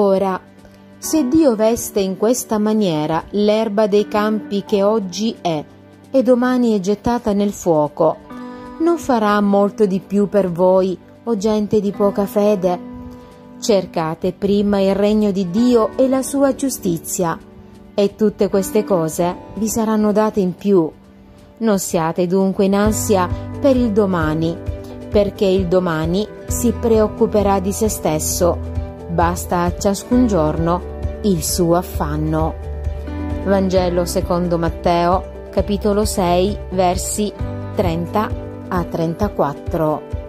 Ora, se Dio veste in questa maniera l'erba dei campi che oggi è e domani è gettata nel fuoco, non farà molto di più per voi, o gente di poca fede? Cercate prima il regno di Dio e la sua giustizia, e tutte queste cose vi saranno date in più. Non siate dunque in ansia per il domani, perché il domani si preoccuperà di se stesso. Basta a ciascun giorno il suo affanno. Vangelo secondo Matteo, capitolo 6, versi 30 a 34.